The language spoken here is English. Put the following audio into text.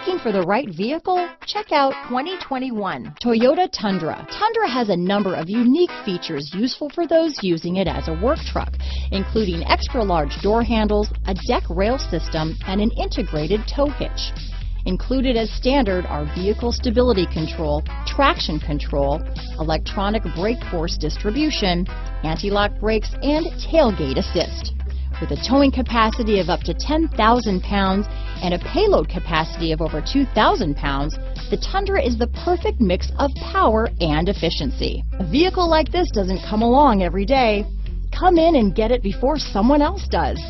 Looking for the right vehicle? Check out 2021 Toyota Tundra. Tundra has a number of unique features useful for those using it as a work truck, including extra large door handles, a deck rail system, and an integrated tow hitch. Included as standard are vehicle stability control, traction control, electronic brake force distribution, anti-lock brakes, and tailgate assist. With a towing capacity of up to 10,000 pounds and a payload capacity of over 2,000 pounds, the Tundra is the perfect mix of power and efficiency. A vehicle like this doesn't come along every day. Come in and get it before someone else does.